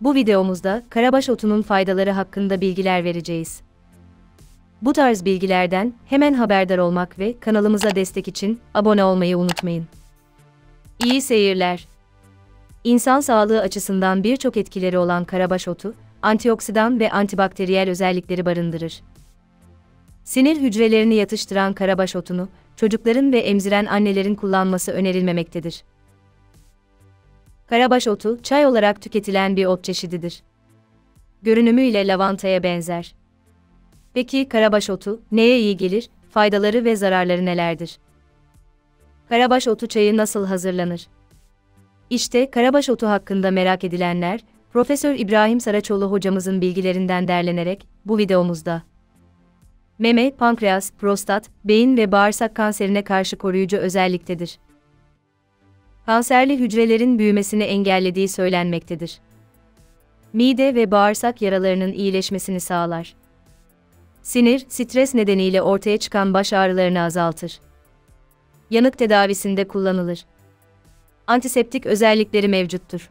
Bu videomuzda karabaş otunun faydaları hakkında bilgiler vereceğiz. Bu tarz bilgilerden hemen haberdar olmak ve kanalımıza destek için abone olmayı unutmayın. İyi seyirler. İnsan sağlığı açısından birçok etkileri olan karabaş otu, antioksidan ve antibakteriyel özellikleri barındırır. Sinir hücrelerini yatıştıran karabaş otunu, çocukların ve emziren annelerin kullanması önerilmemektedir. Karabaş otu, çay olarak tüketilen bir ot çeşididir. Görünümüyle lavantaya benzer. Peki karabaş otu neye iyi gelir, faydaları ve zararları nelerdir? Karabaş otu çayı nasıl hazırlanır? İşte karabaş otu hakkında merak edilenler, Profesör İbrahim Saraçoğlu hocamızın bilgilerinden derlenerek bu videomuzda. Meme, pankreas, prostat, beyin ve bağırsak kanserine karşı koruyucu özelliktedir. Kanserli hücrelerin büyümesini engellediği söylenmektedir. Mide ve bağırsak yaralarının iyileşmesini sağlar. Sinir, stres nedeniyle ortaya çıkan baş ağrılarını azaltır. Yanık tedavisinde kullanılır. Antiseptik özellikleri mevcuttur.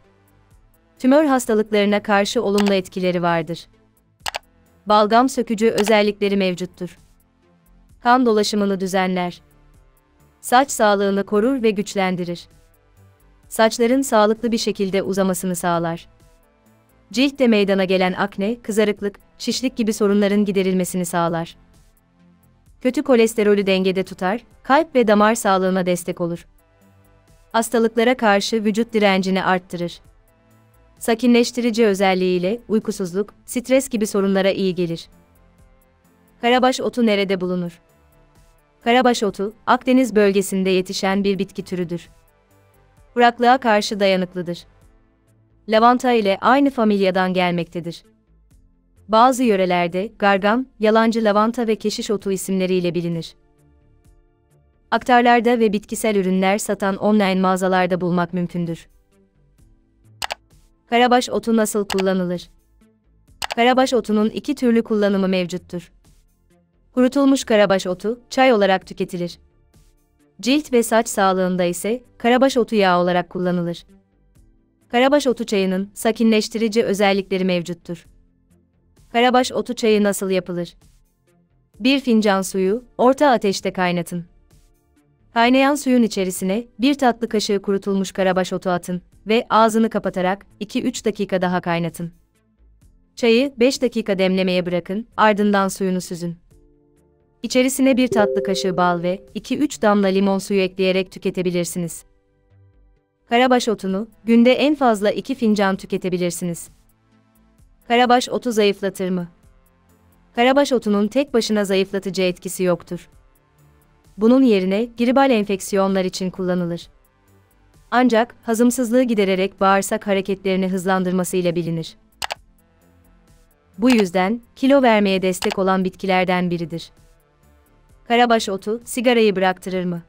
Tümör hastalıklarına karşı olumlu etkileri vardır. Balgam sökücü özellikleri mevcuttur. Kan dolaşımını düzenler. Saç sağlığını korur ve güçlendirir. Saçların sağlıklı bir şekilde uzamasını sağlar. Ciltte meydana gelen akne, kızarıklık, şişlik gibi sorunların giderilmesini sağlar. Kötü kolesterolü dengede tutar, kalp ve damar sağlığına destek olur. Hastalıklara karşı vücut direncini arttırır. Sakinleştirici özelliğiyle uykusuzluk, stres gibi sorunlara iyi gelir. Karabaş otu nerede bulunur? Karabaş otu, Akdeniz bölgesinde yetişen bir bitki türüdür. Kuraklığa karşı dayanıklıdır. Lavanta ile aynı familyadan gelmektedir. Bazı yörelerde gargam, yalancı lavanta ve keşiş otu isimleriyle bilinir. Aktarlarda ve bitkisel ürünler satan online mağazalarda bulmak mümkündür. Karabaş otu nasıl kullanılır? Karabaş otunun iki türlü kullanımı mevcuttur. Kurutulmuş karabaş otu, çay olarak tüketilir. Cilt ve saç sağlığında ise, karabaş otu yağı olarak kullanılır. Karabaş otu çayının, sakinleştirici özellikleri mevcuttur. Karabaş otu çayı nasıl yapılır? Bir fincan suyu, orta ateşte kaynatın. Kaynayan suyun içerisine bir tatlı kaşığı kurutulmuş karabaş otu atın ve ağzını kapatarak 2-3 dakika daha kaynatın. Çayı 5 dakika demlemeye bırakın, ardından suyunu süzün. İçerisine bir tatlı kaşığı bal ve 2-3 damla limon suyu ekleyerek tüketebilirsiniz. Karabaş otunu günde en fazla 2 fincan tüketebilirsiniz. Karabaş otu zayıflatır mı? Karabaş otunun tek başına zayıflatıcı etkisi yoktur. Bunun yerine gribal enfeksiyonlar için kullanılır. Ancak hazımsızlığı gidererek bağırsak hareketlerini hızlandırmasıyla bilinir. Bu yüzden kilo vermeye destek olan bitkilerden biridir. Karabaş otu sigarayı bıraktırır mı?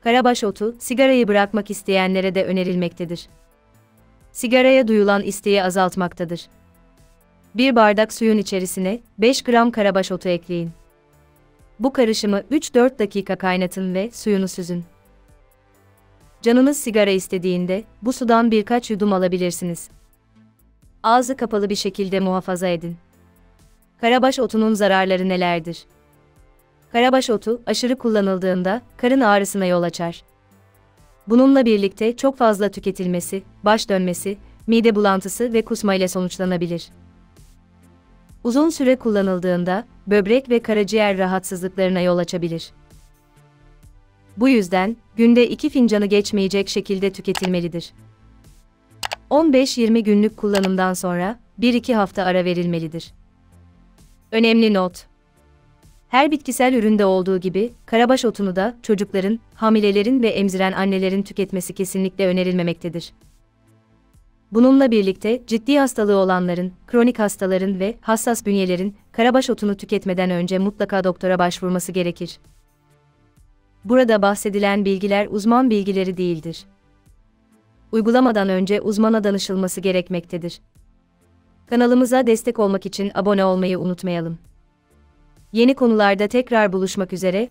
Karabaş otu sigarayı bırakmak isteyenlere de önerilmektedir. Sigaraya duyulan isteği azaltmaktadır. Bir bardak suyun içerisine 5 gram karabaş otu ekleyin. Bu karışımı 3-4 dakika kaynatın ve suyunu süzün. Canınız sigara istediğinde bu sudan birkaç yudum alabilirsiniz. Ağzı kapalı bir şekilde muhafaza edin. Karabaş otunun zararları nelerdir? Karabaş otu aşırı kullanıldığında karın ağrısına yol açar. Bununla birlikte çok fazla tüketilmesi, baş dönmesi, mide bulantısı ve kusma ile sonuçlanabilir. Uzun süre kullanıldığında böbrek ve karaciğer rahatsızlıklarına yol açabilir. Bu yüzden günde 2 fincanı geçmeyecek şekilde tüketilmelidir. 15-20 günlük kullanımdan sonra 1-2 hafta ara verilmelidir. Önemli not. Her bitkisel üründe olduğu gibi karabaş otunu da çocukların, hamilelerin ve emziren annelerin tüketmesi kesinlikle önerilmemektedir. Bununla birlikte ciddi hastalığı olanların, kronik hastaların ve hassas bünyelerin karabaş otunu tüketmeden önce mutlaka doktora başvurması gerekir. Burada bahsedilen bilgiler uzman bilgileri değildir. Uygulamadan önce uzmana danışılması gerekmektedir. Kanalımıza destek olmak için abone olmayı unutmayalım. Yeni konularda tekrar buluşmak üzere,